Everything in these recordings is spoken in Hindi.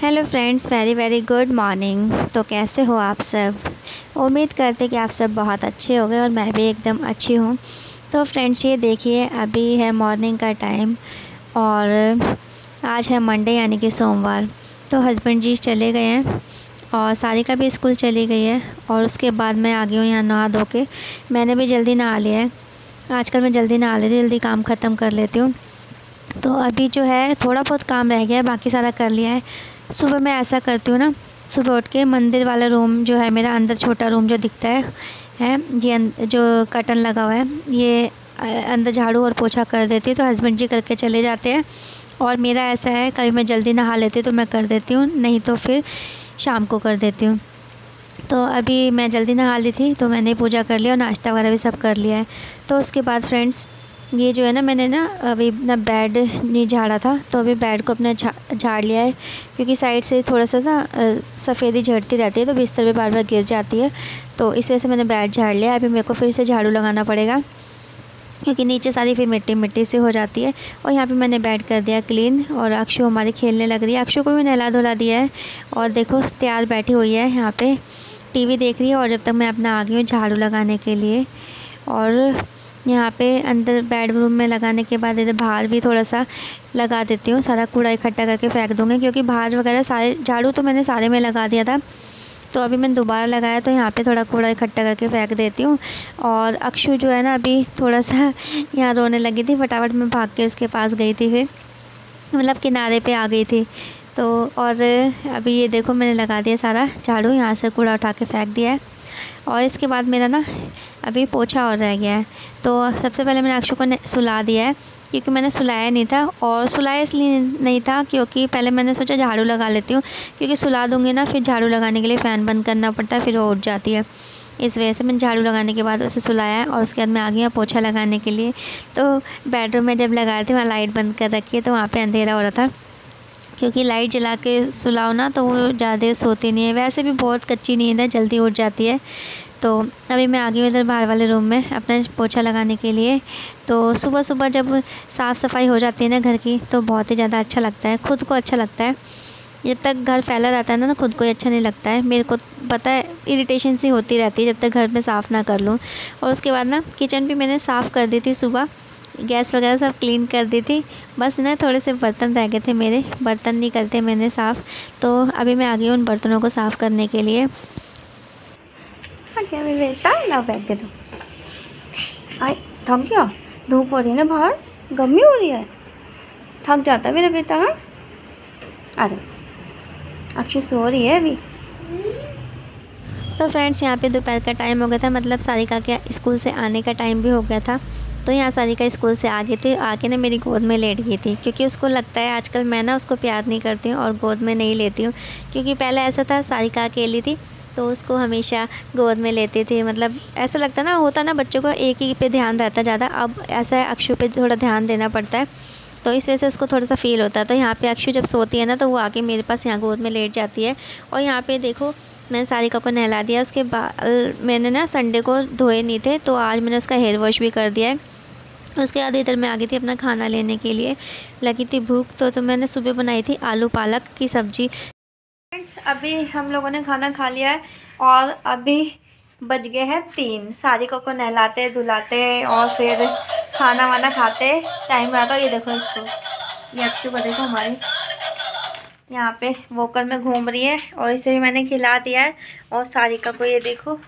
Hello friends very very good morning तो कैसे हो आप सब? उम्मीद करते कि आप सब बहुत अच्छे हो गए और मैं भी एकदम अच्छी हूँ। तो फ्रेंड्स ये देखिए, अभी है मॉर्निंग का टाइम और आज है मंडे यानी कि सोमवार। तो हस्बैंड जी चले गए हैं और सारिका भी स्कूल चली गई है और उसके बाद मैं आ गई हूँ यहाँ नहा धो के। मैंने भी जल्दी नहा लिया है। आजकल मैं जल्दी नहा लेती हूँ, जल्दी काम ख़त्म कर लेती हूँ। तो अभी जो है, थोड़ा बहुत काम रह गया है, बाकी सारा कर लिया है। सुबह मैं ऐसा करती हूँ ना, सुबह उठ के मंदिर वाला रूम जो है, मेरा अंदर छोटा रूम जो दिखता है है, ये जो कर्टन लगा हुआ है, ये अंदर झाड़ू और पोछा कर देती हूँ तो हस्बैंड जी करके चले जाते हैं। और मेरा ऐसा है, कभी मैं जल्दी नहा लेती हूँ तो मैं कर देती हूँ, नहीं तो फिर शाम को कर देती हूँ। तो अभी मैं जल्दी नहा ली थी तो मैंने पूजा कर लिया और नाश्ता वगैरह भी सब कर लिया है। तो उसके बाद फ्रेंड्स ये जो है ना, मैंने ना अभी अपना बेड नहीं झाड़ा था तो अभी बेड को अपना झाड़ लिया है, क्योंकि साइड से थोड़ा सा ना सफ़ेदी झड़ती रहती है तो बिस्तर पे बार बार गिर जाती है तो इस वजह से मैंने बेड झाड़ लिया अभी मेरे को फिर से झाड़ू लगाना पड़ेगा, क्योंकि नीचे सारी फिर मिट्टी मिट्टी से हो जाती है, और यहाँ पे मैंने बेड कर दिया क्लीन और अक्षु हमारे खेलने लग रही है। अक्षु को भी नहला धुला दिया है, और देखो, तैयार बैठी हुई है यहाँ पे। टीवी देख रही है, और जब तक मैं अपना आ गई हूँ झाड़ू लगाने के लिए, और यहाँ पे अंदर बेडरूम में लगाने के बाद इधर बाहर भी थोड़ा सा लगा देती हूँ। सारा कूड़ा इकट्ठा करके फेंक दूँगी क्योंकि बाहर वगैरह सारे, झाड़ू तो मैंने सारे में लगा दिया था। तो अभी मैंने दोबारा लगाया तो यहाँ पे थोड़ा कूड़ा इकट्ठा करके फेंक देती हूँ। और अक्षु जो है ना, अभी थोड़ा सा यहाँ रोने लगी थी। फटाफट मैं भाग के उसके पास गई थी फिर। मतलब किनारे पे आ गई थी। तो और अभी ये देखो मैंने लगा दिया सारा झाड़ू, यहाँ से कूड़ा उठा के फेंक दिया है। और इसके बाद मेरा ना अभी पोछा और रह गया है। तो सबसे पहले मैंने अक्षु को सुला दिया है, क्योंकि मैंने सुलाया नहीं था और सुलाया इसलिए नहीं था क्योंकि पहले मैंने सोचा झाड़ू लगा लेती हूँ, क्योंकि सुला दूँगी ना फिर झाड़ू लगाने के लिए फ़ैन बंद करना पड़ता है, फिर वो उठ जाती है। इस वजह से मैंने झाड़ू लगाने के बाद उसे सुलाया और उसके बाद मैं आ गई पोछा लगाने के लिए। तो बेडरूम में जब लगा रही थी, वहाँ लाइट बंद कर रखी है तो वहाँ पर अंधेरा हो रहा था। क्योंकि लाइट जला के सुलाओ ना तो वो ज़्यादा सोती नहीं है। वैसे भी बहुत कच्ची नींद है, जल्दी उठ जाती है। तो अभी मैं आ गई इधर बाहर वाले रूम में अपना पोछा लगाने के लिए। तो सुबह सुबह जब साफ़ सफ़ाई हो जाती है ना घर की तो बहुत ही ज़्यादा अच्छा लगता है, खुद को अच्छा लगता है। जब तक घर फैला रहता है ना खुद को ही अच्छा नहीं लगता है। मेरे को पता है इरिटेशन सी होती रहती है जब तक घर में साफ़ ना कर लूँ। और उसके बाद ना किचन भी मैंने साफ़ कर दी थी सुबह। गैस वगैरह सब क्लीन कर दी थी। बस ना, थोड़े से बर्तन रह गए थे मेरे। बर्तन नहीं करते मैंने साफ़। तो अभी मैं आ गई उन बर्तनों को साफ़ करने के लिए। थक गया? धूप हो रही है ना बाहर? गर्मी हो रही है? थक जाता है मेरा बेटा हाँ? जाओ अक्षय सो रही है अभी? तो फ्रेंड्स यहाँ पे दोपहर का टाइम हो गया था। मतलब सारिका के स्कूल से आने का टाइम भी हो गया था। तो यहाँ सारिका स्कूल से आ गई थी। आके ना मेरी गोद में लेट गई थी। क्योंकि उसको लगता है आजकल मैं ना उसको प्यार नहीं करती हूँ और गोद में नहीं लेती हूँ। क्योंकि पहले ऐसा था, सारिका अकेली थी तो उसको हमेशा गोद में लेते थे। मतलब ऐसा लगता ना, होता ना, बच्चों को एक ही पे ध्यान रहता ज़्यादा। अब ऐसा है, अक्षु पे थोड़ा ध्यान देना पड़ता है। तो इस वजह से उसको थोड़ा सा फील होता है। तो यहाँ पे अक्षु जब सोती है ना तो वो आके मेरे पास यहाँ गोद में लेट जाती है। और यहाँ पे देखो, मैंने सारिका को नहला दिया। उसके बाल मैंने ना संडे को धोए नहीं थे तो आज मैंने उसका हेयर वॉश भी कर दिया है। उसके बाद इधर मैं आ गई थी अपना खाना लेने के लिए। लगी थी भूख तो तो मैंने सुबह बनाई थी आलू पालक की सब्ज़ी। फ्रेंड्स अभी हम लोगों ने खाना खा लिया है और अभी बज गए हैं तीन। सारी को नहलाते, धुलाते और फिर खाना वाना खाते टाइम आता ये देखो इसको। ये अक्षु को देखो हमारी। यहाँ पे वोकर में घूम रही है और इसे भी मैंने खिला दिया है। और सारिका को ये देखो,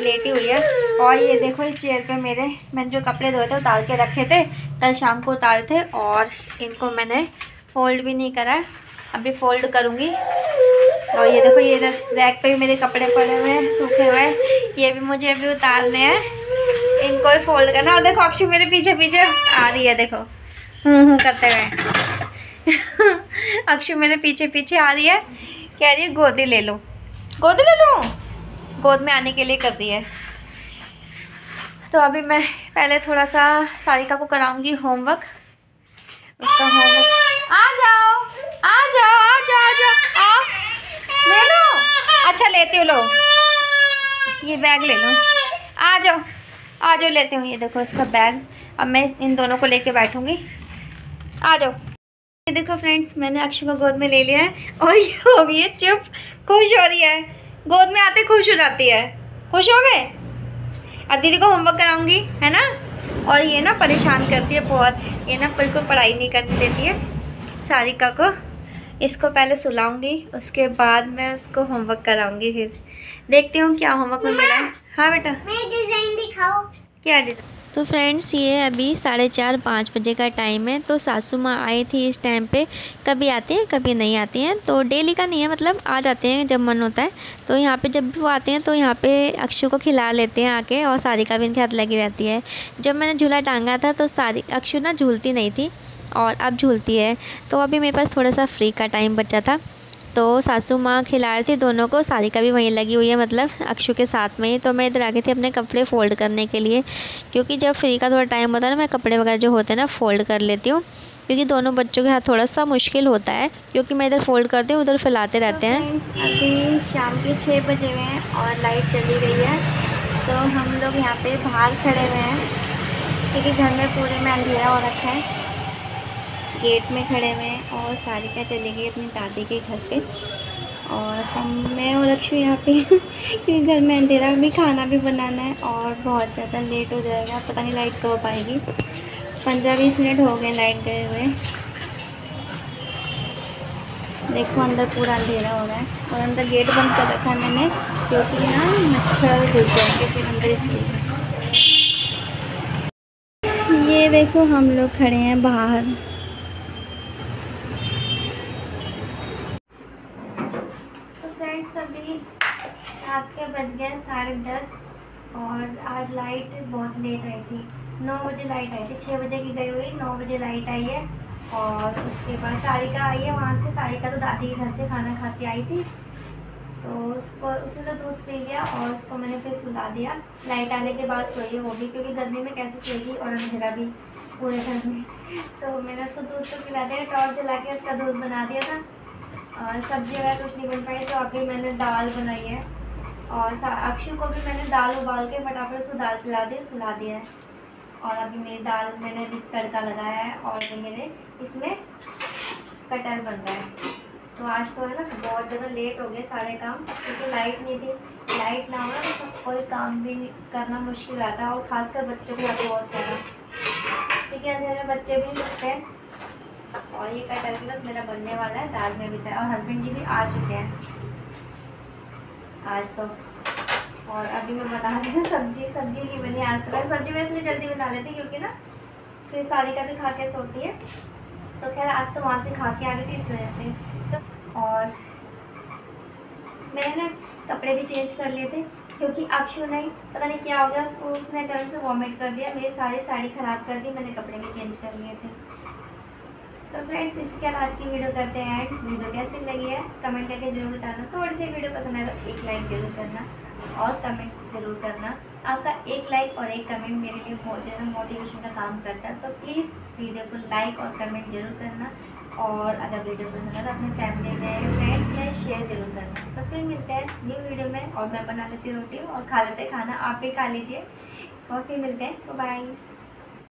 लेटी हुई है। और ये देखो इस चेयर पे मेरे, मैंने जो कपड़े धोए थे उतार के रखे थे। कल शाम को उतारे थे और इनको मैंने फोल्ड भी नहीं करा अभी फोल्ड करूँगी। और ये देखो, ये रैक पे भी मेरे कपड़े पड़े हुए हैं, सूखे हुए ये भी मुझे अभी उतारने हैं। इनको भी फोल्ड करना और देखो अक्षु मेरे पीछे पीछे आ रही है, देखो। हूँ हूँ करते हुए। अक्षु मेरे पीछे पीछे आ रही है। कह रही है, गोदी ले लो। गोदी ले लो? गोद में आने के लिए कर रही है। तो अभी मैं पहले थोड़ा सा सारिका को कराऊँगी होमवर्क उसका होमवर्क आ जाओ आ जाओ आ जाओ आ जाओ। आ ले लो। अच्छा लेती हूँ, लो। ये बैग ले लो। आ जाओ। आ जाओ, लेते हूँ। ये देखो इसका बैग। अब मैं इन दोनों को लेके बैठूँगी। आ जाओ। ये देखो फ्रेंड्स, मैंने अक्षु को गोद में ले लिया है और ये हो गई है चुप। खुश हो रही है। गोद में आते खुश हो जाती है। खुश हो गए? अब दीदी को होमवर्क कराऊँगी, है ना? और ये ना परेशान करती है बहुत। ये ना बिल्कुल पढ़ाई नहीं करने देती है सारिका को। इसको पहले सुलाऊँगी उसके बाद मैं उसको होमवर्क कराऊँगी फिर। देखती हूँ क्या होमवर्क में मिला है। हाँ बेटा। डिज़ाइन दिखाओ। क्या डिज़ाइन तो फ्रेंड्स ये अभी साढ़े चार पाँच बजे का टाइम है तो सासू माँ आई थी इस टाइम पे। कभी आती हैं कभी नहीं आती हैं। तो डेली का नहीं है मतलब आ जाते हैं जब मन होता है। तो यहाँ पे जब भी वो आते हैं तो यहाँ पे अक्षु को खिला लेते हैं आके और सारी का भी इनके हाथ लगी रहती है। जब मैंने झूला टांगा था तो सारी अक्षु ना झूलती नहीं थी। और अब झूलती है। तो अभी मेरे पास थोड़ा सा फ्री का टाइम बचा था। तो सासू माँ खिला रही थी दोनों को सारी का भी वहीं लगी हुई है मतलब अक्षु के साथ में ही। तो मैं इधर आ गई थी अपने कपड़े फ़ोल्ड करने के लिए क्योंकि जब फ्री का थोड़ा टाइम होता है ना मैं कपड़े वगैरह जो होते हैं ना फ़ोल्ड कर लेती हूँ। क्योंकि दोनों बच्चों के हाथ थोड़ा सा मुश्किल होता है क्योंकि मैं इधर फ़ोल्ड करती हूँ उधर फैलाते रहते हैं। अभी शाम के छः बजे हुए हैं और लाइट चली गई है। तो हम लोग यहाँ पे बाहर खड़े हुए हैं क्योंकि घर में पूरे में अंधेरा हो रखा है। गेट में खड़े हुए हैं और सारिका चली गई अपनी दादी के घर पे। और हम, मैं और अक्षु यहाँ पे क्योंकि घर में अंधेरा भी, खाना भी बनाना है और बहुत ज़्यादा लेट हो जाएगा, पता नहीं लाइट कब आएगी। पंद्रह बीस मिनट हो गए लाइट गए हुए। देखो अंदर पूरा अंधेरा हो रहा है और अंदर गेट बंद कर रखा है मैंने, क्योंकि ना मच्छर घुस जाएँगे फिर अंदर इसलिए ये देखो हम लोग खड़े हैं बाहर। फ्रेंड्स अभी रात के बज गए साढ़े दस और आज लाइट बहुत लेट आई थी। नौ बजे लाइट आई थी छः बजे की गई हुई, नौ बजे लाइट आई है और उसके बाद सारिका आई है वहाँ से। सारिका तो दादी के घर से खाना खा के आई थी तो उसको, उसने तो दूध पी लिया और उसको मैंने फिर सुला दिया। लाइट आने के बाद सोई वो भी, क्योंकि गर्मी में कैसे सोएगी और अंधेरा भी पूरे घर में। तो मैंने उसको दूध तो पिला दिया टॉर्च जला के उसका दूध बना दिया था। और सब्ज़ी वगैरह कुछ नहीं बन पाई तो अभी मैंने दाल बनाई है। और अक्षु को भी मैंने दाल उबाल के फटाफट उसको दाल पिला दी, सुला दिया है। और अभी मेरी दाल, मैंने अभी तड़का लगाया है और मेरे इसमें कटहल बन रहा है। तो आज तो है ना, बहुत ज़्यादा लेट हो गए सारे काम, क्योंकि लाइट नहीं थी। लाइट ना हो तो कोई काम भी करना मुश्किल आता है, और ख़ासकर बच्चों को बहुत ज़्यादा। क्योंकि अंधेरे में बच्चे भी लगते हैं और ये कटहल की बस मेरा बनने वाला है, दाल में भी था और हस्बैंड जी भी आ चुके हैं। आज तो। और अभी मैं बना रही हूँ सब्ज़ी सब्ज़ी नहीं बनी आज तो। मैं सब्ज़ी मैं इसलिए जल्दी बना लेती क्योंकि ना फिर सारी का भी खा के सोती है। तो खैर, आज तो वहाँ से खा के आ गई थी इस वजह से। तो और मैंने कपड़े भी चेंज कर लिए थे क्योंकि अक्षु ने, पता नहीं क्या हो गया, उसको उसने अचानक से वॉमिट कर दिया, मेरी सारी साड़ी ख़राब कर दी, मैंने कपड़े भी चेंज कर लिए थे। तो फ्रेंड्स इसके बाद आज की वीडियो करते हैं एंड वीडियो कैसी लगी है? कमेंट करके ज़रूर बताना। थोड़ी सी वीडियो पसंद आए तो एक लाइक ज़रूर करना और कमेंट ज़रूर करना। आपका एक लाइक और एक कमेंट मेरे लिए बहुत ज़्यादा मोटिवेशन का काम करता है तो प्लीज़ वीडियो को लाइक और कमेंट ज़रूर करना और अगर वीडियो पसंद आए तो अपने फैमिली में फ्रेंड्स में शेयर ज़रूर करना। तो फिर मिलते हैं न्यू वीडियो में और मैं बना लेती रोटी और खा लेते खाना। आप भी खा लीजिए और फिर मिलते हैं। तो बाय